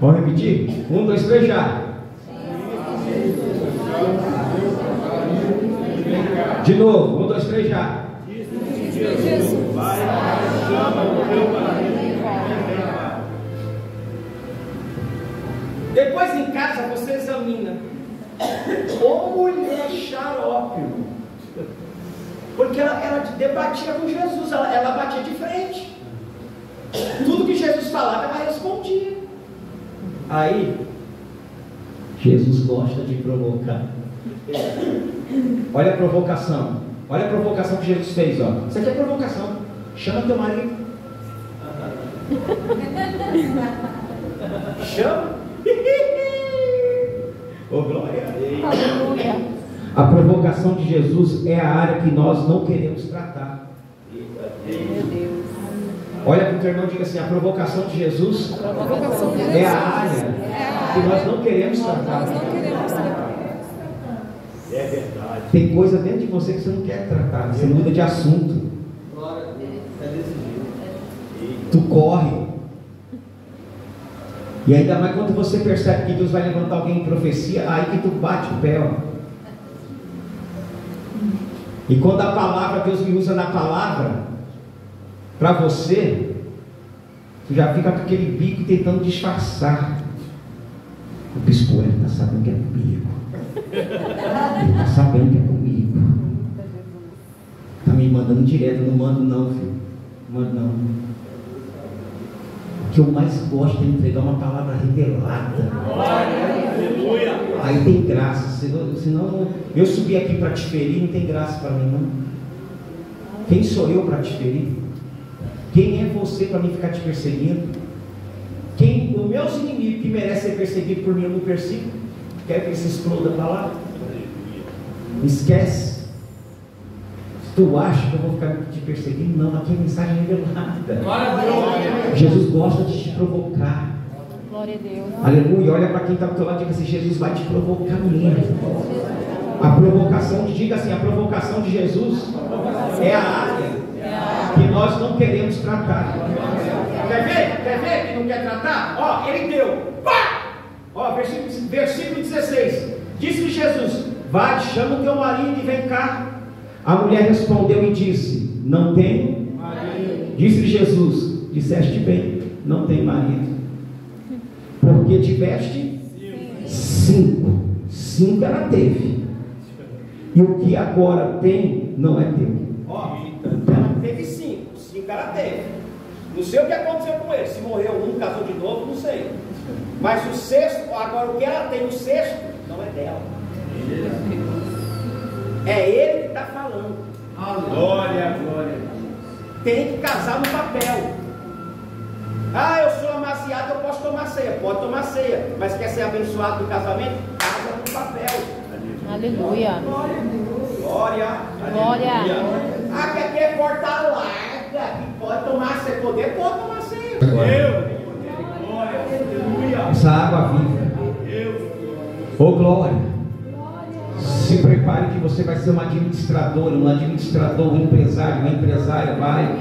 Vamos repetir? Um, dois, três, já. De novo, um, dois, três, já. Depois em casa você examina. Ô mulher xarópio. Porque ela, ela debatia com Jesus, ela, ela batia de frente. Tudo que Jesus falava, ela respondia. Aí, Jesus gosta de provocar. Olha a provocação. Olha a provocação que Jesus fez. Ó. Isso aqui é provocação. Chama teu marido. Chama. oh, glória. Aleluia. A provocação de Jesus é a área que nós não queremos tratar. Olha para o teu irmão e diga assim: a provocação de Jesus, provocação Jesus é a área é que nós não queremos tratar. Nós não queremos tratar. É verdade. Tem coisa dentro de você que você não quer tratar, você muda de assunto. Tu corre. E ainda mais quando você percebe que Deus vai levantar alguém em profecia, aí que tu bate o pé. Ó. E quando a palavra, Deus me usa na palavra, para você, tu já fica com aquele bico tentando disfarçar. O bispo está sabendo que é comigo. Ele está sabendo que é comigo. Está me mandando direto, não mando não, filho. Não mando não. O que eu mais gosto é entregar uma palavra revelada. Aleluia. Aí tem graça. Senão, senão eu subir aqui para te ferir, não tem graça para mim, não. Quem sou eu para te ferir? Quem é você para mim ficar te perseguindo? Quem, os meus inimigos que merecem ser perseguidos por mim, eu não persigo. Quer que eles se exploda para lá? Esquece. Se tu acha que eu vou ficar te perseguindo, não, aqui é mensagem revelada. Jesus gosta de te provocar. Glória a Deus. Aleluia. Olha para quem está do teu lado e diga assim: Jesus vai te provocar mesmo. A provocação, diga assim: a provocação de Jesus é a área que nós não queremos tratar. Quer ver? Quer ver que não quer tratar? Ó, ele deu. Pá! Ó, versículo, versículo 16. Disse Jesus: Vai, chama o teu marido e vem cá. A mulher respondeu e disse: Não tenho. Disse Jesus: Disseste bem, não tem marido. Porque tiveste cinco. Cinco ela teve. E o que agora tem não é teu. Ó, ela teve cinco. Ela teve. Não sei o que aconteceu com ele. Se morreu um, casou de novo, não sei. Mas o sexto, agora o que ela tem, o sexto, não é dela. É ele que está falando. Glória, glória. Tem que casar no papel. Ah, eu sou amaciado, eu posso tomar ceia. Pode tomar ceia. Mas quer ser abençoado no casamento? Casa no papel. Aleluia. Glória. Glória. Ah, quer que é porta larga? Pode tomar ceia. Poder, pode tomar ceia. Eu. Essa água viva. Oh glória. Se prepare que você vai ser uma administradora, um administrador, um empresário, uma empresária, vai.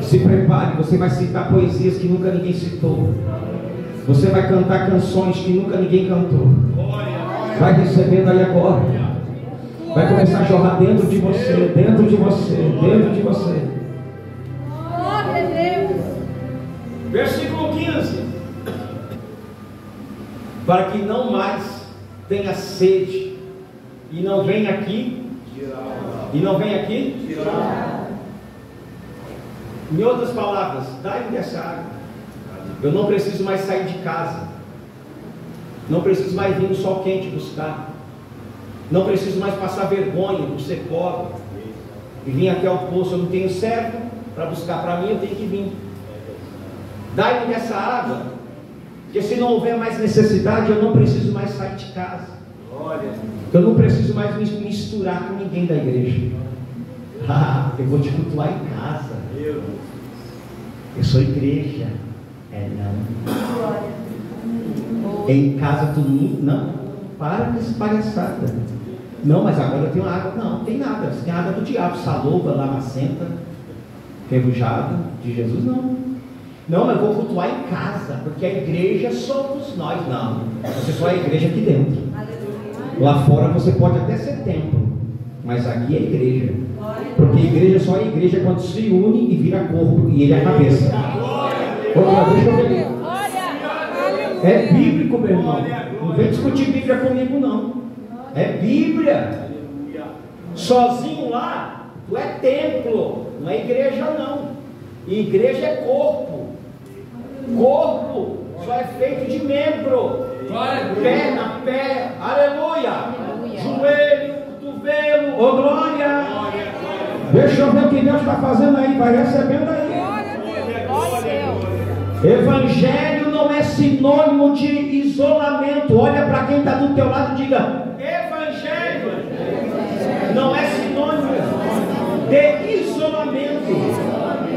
Se prepare, você vai citar poesias que nunca ninguém citou. Você vai cantar canções que nunca ninguém cantou. Vai recebendo aí agora. Vai começar a jorrar dentro de você, dentro de você, dentro de você. Versículo 15. Para que não mais tenha sede e não venha aqui e não venha aqui Em outras palavras, dai-me dessa água. Eu não preciso mais sair de casa. Não preciso mais vir no sol quente buscar. Não preciso mais passar vergonha por ser pobre. E vir até o poço, eu não tenho certo para buscar para mim, eu tenho que vir. Dai-me dessa água, porque se não houver mais necessidade, eu não preciso mais sair de casa. Olha. Eu não preciso mais me misturar com ninguém da igreja. Ah, eu vou te cultuar em casa. Eu, eu sou igreja. É não. Em casa todo mundo. Não. Para com essa palhaçada. Não, mas agora eu tenho água. Não, não tem nada. Você tem água do diabo, saloba, lamacenta, ferrujada. De Jesus, não. Não, mas vou cultuar em casa, porque a igreja somos nós. Não, você só é igreja aqui dentro. Lá fora você pode até ser templo, mas aqui é igreja. Porque a igreja só é igreja quando se une e vira corpo e ele é a cabeça. Outra, eu. É bíblico, meu irmão. Não vem discutir Bíblia comigo, não. É Bíblia. Sozinho lá, tu é templo, não é igreja, não. E igreja é corpo. Corpo só é feito de membro. Perna, pé, aleluia. Joelho, cotovelo, ô oh, glória. Deixa eu ver o que Deus está fazendo aí, vai recebendo aí. Evangelho não é sinônimo de isolamento. Olha para quem está do teu lado e diga: Evangelho não é sinônimo de isolamento.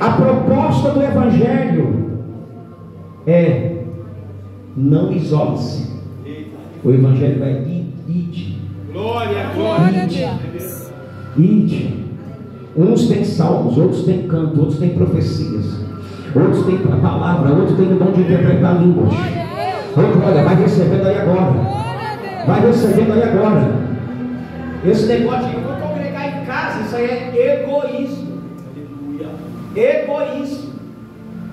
A proposta do Evangelho é não isole-se. O Evangelho vai ide. Glória, glória. Ide. Uns têm salmos, outros têm canto, outros têm profecias, outros têm a palavra, outros têm o dom de interpretar línguas. Olha, vai recebendo aí agora. Vai recebendo aí agora. Esse negócio de vou congregar em casa, isso aí é egoísmo. Egoísmo.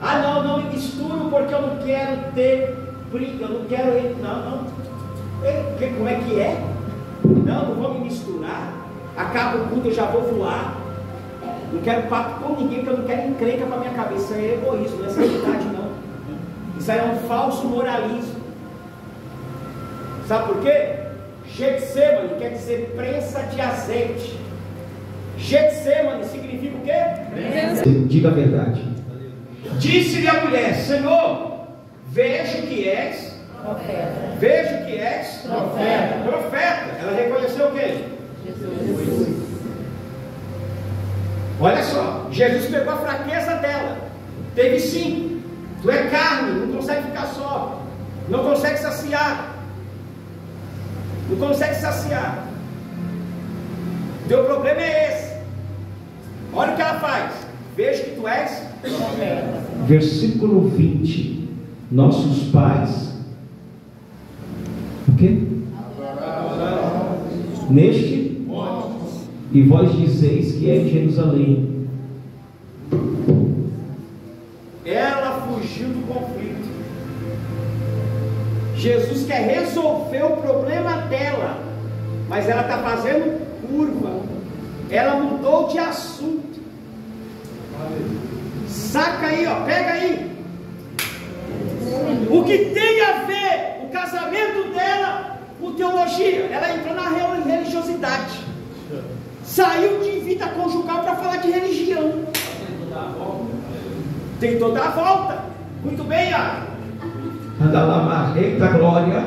Ah, não, não me misturo porque eu não quero ter briga, eu não quero. Não, não. Como é que é? Não, não vou me misturar. Acaba o culto, eu já vou voar. Não quero papo com ninguém, porque eu não quero encrenca para minha cabeça. Isso é egoísmo, não é santidade, não. Isso aí é um falso moralismo. Sabe por quê? Getsemane quer dizer prensa de azeite. Getsemane significa o quê? Diga a verdade. Disse-lhe a mulher: Senhor, vejo que és profeta. Vejo que és profeta. Profeta. Ela reconheceu o quê? Jesus. Olha só, Jesus pegou a fraqueza dela. Teve sim. Tu é carne, não consegue ficar só. Não consegue saciar. Não consegue saciar. Teu problema é esse. Olha o que ela faz. Vejo que tu és Versículo 20. Nossos pais. O quê? Neste. E vós dizeis que é Jerusalém. Ela fugiu do conflito. Jesus quer resolver o problema dela. Mas ela está fazendo curva. Ela mudou de assunto. Saca aí, ó, pega aí. O que tem a ver o casamento dela com teologia? Ela entrou na religiosidade. Saiu de vida conjugal para falar de religião. Tentou dar a volta. Muito bem, Iago. Eita glória.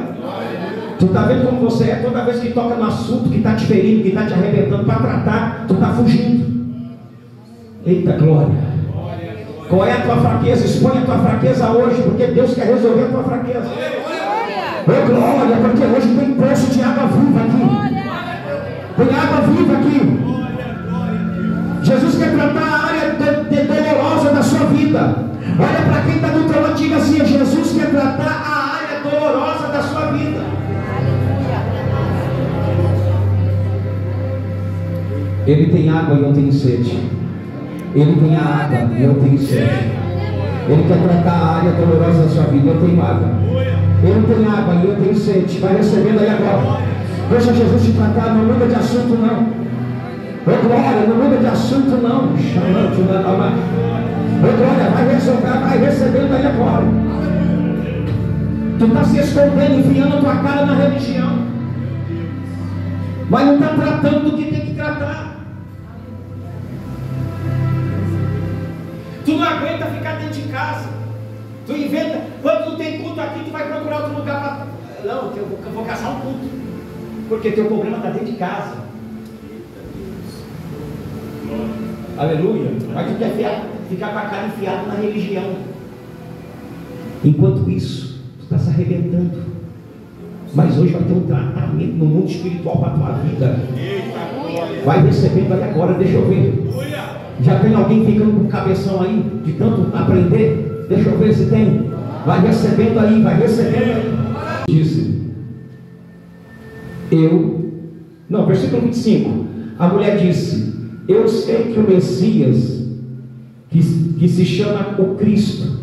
Tu tá vendo como você é? Toda vez que toca no assunto que está te ferindo, que está te arrebentando para tratar, tu está fugindo. Eita glória. Qual é a tua fraqueza? Expõe a tua fraqueza hoje, porque Deus quer resolver a tua fraqueza. Oh, glória, porque hoje tem poço de água viva aqui. Tem água viva aqui. Jesus quer tratar a área de, de dolorosa da sua vida. Olha para quem está do teu lado, diga assim: Jesus quer tratar a área dolorosa da sua vida. Ele tem água e eu tenho sede. Ele tem água e eu tenho sede. Ele quer tratar a área dolorosa da sua vida. Eu tenho água. Ele tem água e eu tenho sede. Vai recebendo aí agora. Deixa Jesus te tratar. Não muda de assunto, não. Ô glória, não muda de assunto, não. Chamando-te na alma. Ô glória, vai resolver, vai recebendo aí agora. Tu está se escondendo, enfiando a tua cara na religião. Mas não está tratando do que tem que tratar. Tu não aguenta ficar dentro de casa. Tu inventa. Quando tu tem culto aqui, tu vai procurar outro lugar para. Não, eu vou, eu vou caçar um culto. Porque teu problema está dentro de casa. Aleluia. Mas tu quer ficar, com a cara enfiada na religião. Enquanto isso, tu está se arrebentando. Mas hoje vai ter um tratamento no mundo espiritual para a tua vida. Vai recebendo aí agora, deixa eu ver. Já tem alguém ficando com cabeção aí, de tanto aprender? Deixa eu ver se tem. Vai recebendo aí, vai recebendo aí. Disse: Eu. Não, versículo 25. A mulher disse: Eu sei que o Messias, que, que se chama o Cristo,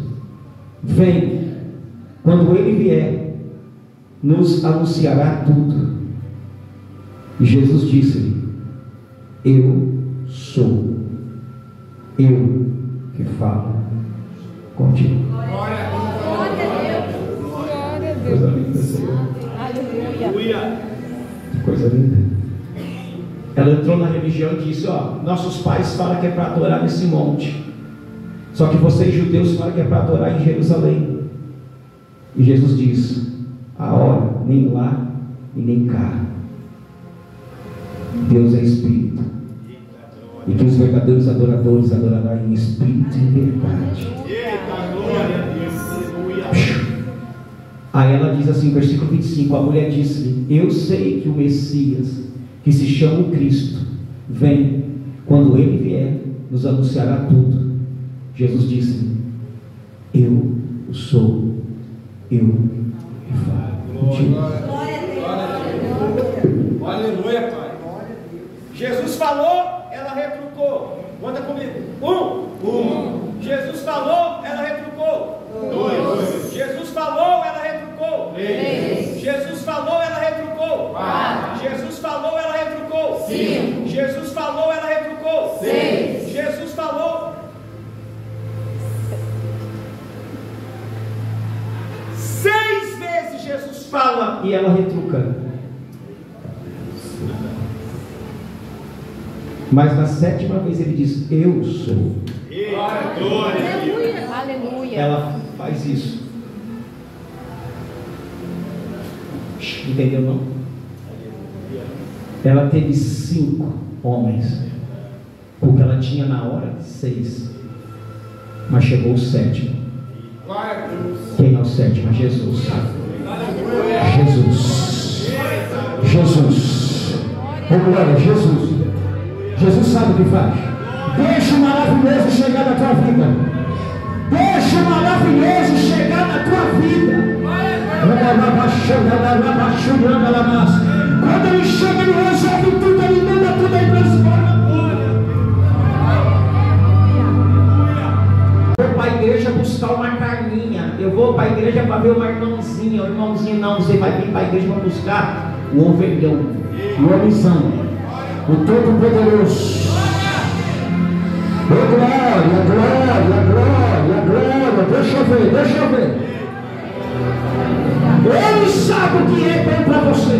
vem. Quando ele vier, nos anunciará tudo. E Jesus disse-lhe: Eu sou. Eu que falo contigo. Glória a Deus. Glória a Deus. Coisa linda, Senhor. Aleluia. Coisa linda. Ela entrou na religião e disse: Ó, nossos pais falam que é para adorar nesse monte. Só que vocês judeus falam que é para adorar em Jerusalém. E Jesus diz: A hora, nem lá e nem cá. Deus é Espírito. E que os verdadeiros adoradores adorarão em Espírito e verdade. Aí ela diz assim, versículo 25: A mulher disse-lhe: Eu sei que o Messias, que se chama o Cristo, vem. Quando ele vier, nos anunciará tudo. Jesus disse: Eu sou, eu falo contigo. Aleluia, Pai. Jesus falou, ela retrucou. Conta comigo. Um. Um. Jesus falou, ela retrucou. Dois. Jesus falou, ela retrucou. Três. Jesus falou, ela retrucou. Quatro. Jesus falou, ela retrucou. Cinco. Jesus falou, ela retrucou. Seis. Jesus falou. Seis vezes Jesus fala e ela retruca. Mas na sétima vez ele diz: Eu sou. Aleluia. Aleluia. Ela faz isso. Entendeu não? Ela teve cinco homens. Porque ela tinha na hora seis. Mas chegou o sétimo. Quem é o sétimo? Jesus. Jesus. Jesus. Oh, glória, Jesus. Jesus sabe o que faz. Deixa o maravilhoso chegar na tua vida. Deixa o maravilhoso chegar na tua vida. Quando ele chega, ele resolve tudo, ele manda tudo aí transforma. Vou para a igreja buscar uma carninha. Eu vou para a igreja para ver uma irmãzinha. O irmãozinho não, você vai vir para a igreja para buscar o ovelhão, o homenzão o Todo-Poderoso. Oh, glória, glória, glória, glória. Deixa eu ver, deixa eu ver. Ele sabe o que é bem para você.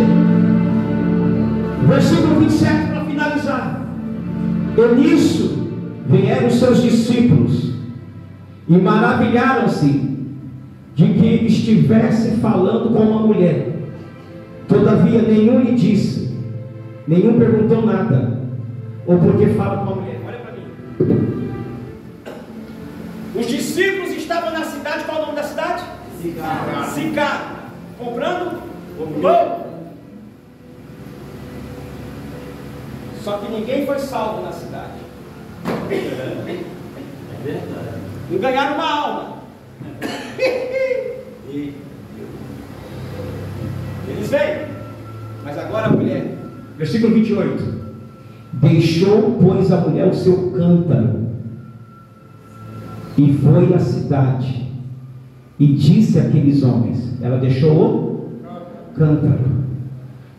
Versículo 27 para finalizar. E nisso vieram os seus discípulos e maravilharam-se de que estivesse falando com uma mulher. Todavia nenhum lhe disse Nenhum perguntou nada. Ou porque fala com a mulher. Olha para mim. Os discípulos estavam na cidade. Qual é o nome da cidade? Sicar. Sicar. Comprando pão. Só que ninguém foi salvo na cidade. É verdade. Não ganharam uma alma. Eles vêm. Mas agora a mulher Versículo 28. Deixou, pois, a mulher o seu cântaro e foi à cidade e disse àqueles homens: Ela deixou o cântaro,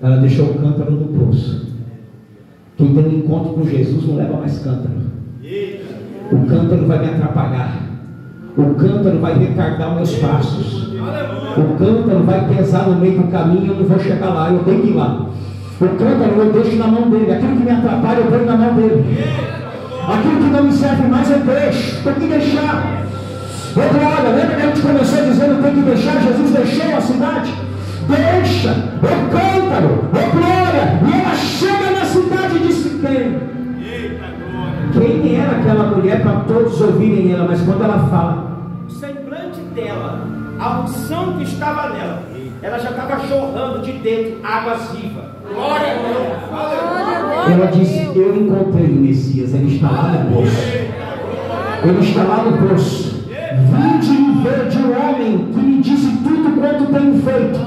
ela deixou o cântaro no poço. Quem tem um encontro com Jesus não leva mais cântaro. O cântaro vai me atrapalhar. O cântaro vai retardar meus passos. O cântaro vai pesar no meio do caminho. Eu não vou chegar lá. Eu tenho que ir lá. O cântaro eu deixo na mão dele. Aquilo que me atrapalha eu ponho na mão dele. Aquilo que não me serve mais eu deixo. Tem que deixar. Ô glória, lembra que a gente começou dizendo tem que deixar? Jesus deixou a cidade. Deixa o cântaro, ô glória, e ela chega na cidade de Siquém. Quem era aquela mulher para todos ouvirem ela, mas quando ela fala, o semblante dela, a unção que estava nela, ela já estava chorrando de dentro águas vivas. Glória a Deus. Ela disse: Eu encontrei o Messias, ele está lá no poço. Ele está lá no poço. Vinde e vede o homem que me disse tudo quanto tenho feito.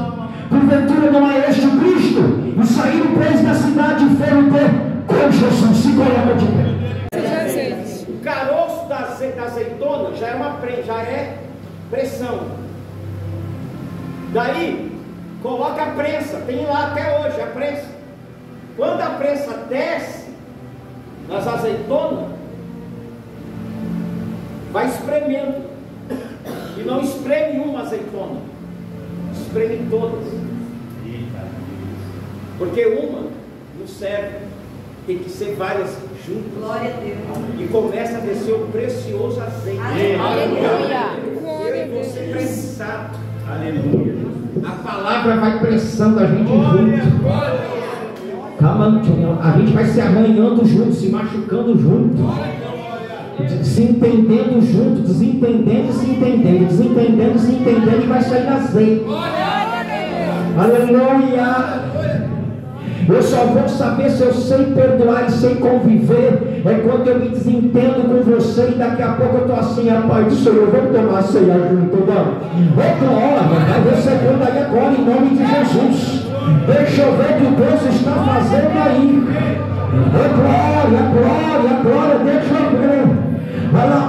Porventura não é este o Cristo? E saíram presos da cidade e foram ter com Jesus. Se coloca de pé. O caroço da azeitona já é uma já é pressão. Daí, coloca a prensa, tem lá até hoje a prensa. Quando a prensa desce nas azeitonas, vai espremendo. E não espreme uma azeitona, espreme todas. Porque uma não serve, tem que ser várias juntas. Glória a Deus. E começa a descer o precioso azeite. Aleluia. Eu e você prensado. Aleluia. A palavra vai pressando a gente junto. A gente vai se arranhando junto, se machucando junto se entendendo junto, desentendendo, se entendendo, desentendendo, se entendendo e vai sair azeite. Aleluia. Eu só vou saber se eu sei perdoar e sei conviver. É quando eu me desentendo com você e daqui a pouco eu estou assim, a paz do Senhor, vamos tomar ceia junto, vamos. Outra hora, vai recebendo aí agora em nome de Jesus. Deixa eu ver o que Deus está fazendo aí. É glória, glória, glória, deixa eu ver.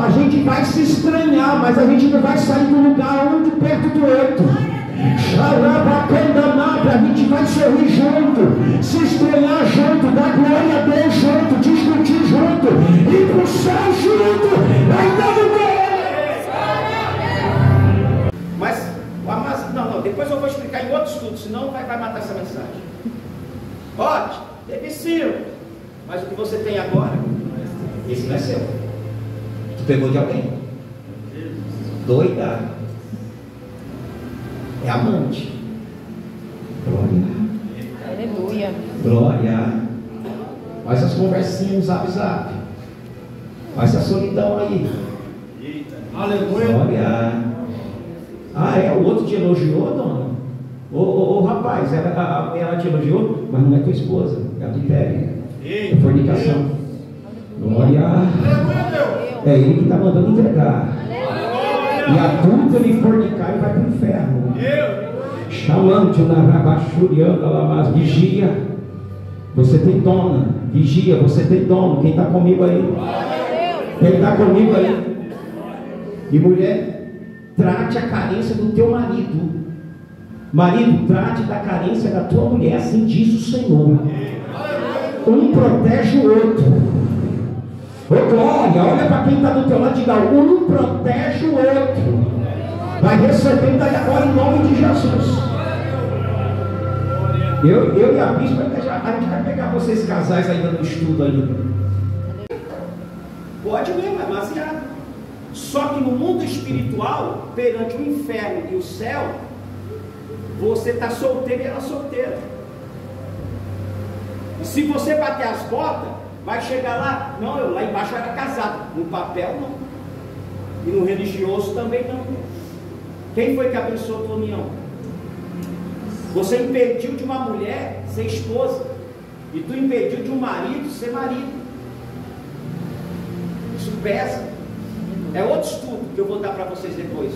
A gente vai se estranhar, mas a gente não vai sair do lugar um de perto do outro. A gente vai sorrir junto, se estranhar junto, dar glória a Deus junto, discutir junto, ir para o céu junto, ainda no Mas, não, não, depois eu vou explicar em outro estudo, senão vai, vai matar essa mensagem. Pode, teve sim, mas o que você tem agora, esse não é seu pegou de alguém. Doida. É amante. Glória. Aleluia. Glória. Faz as conversinhas no zap zap. Faz essa solidão aí. Aleluia. Glória. Ah, é? O outro te elogiou, dona? Ô, ô, ô rapaz, ela, ela te elogiou, mas não é tua esposa, é adultério. É fornicação. Glória. É ele que está mandando entregar. E a tudo ele fornicar e vai para o inferno. Chamando na rabachurianda lá, mas vigia. Você tem dona, vigia, você tem dono. Quem está comigo aí? Quem está comigo aí? E mulher, trate a carência do teu marido. Marido, trate da carência da tua mulher, assim diz o Senhor. Um protege o outro. Ô glória, olha para quem está do teu lado e diga, um protege o outro. Vai receber daí agora em nome de Jesus. Eu, eu e a bispa, a gente vai pegar vocês casais ainda no estudo aí. Pode mesmo, é baseado. Só que no mundo espiritual, perante o inferno e o céu, você está solteiro e ela solteira. E se você bater as botas, Vai chegar lá? Não, eu lá embaixo era casado. No papel não. E no religioso também não. Quem foi que abençoou a tua união? Você impediu de uma mulher ser esposa. E tu impediu de um marido ser marido. Isso pesa. É outro estudo que eu vou dar para vocês depois.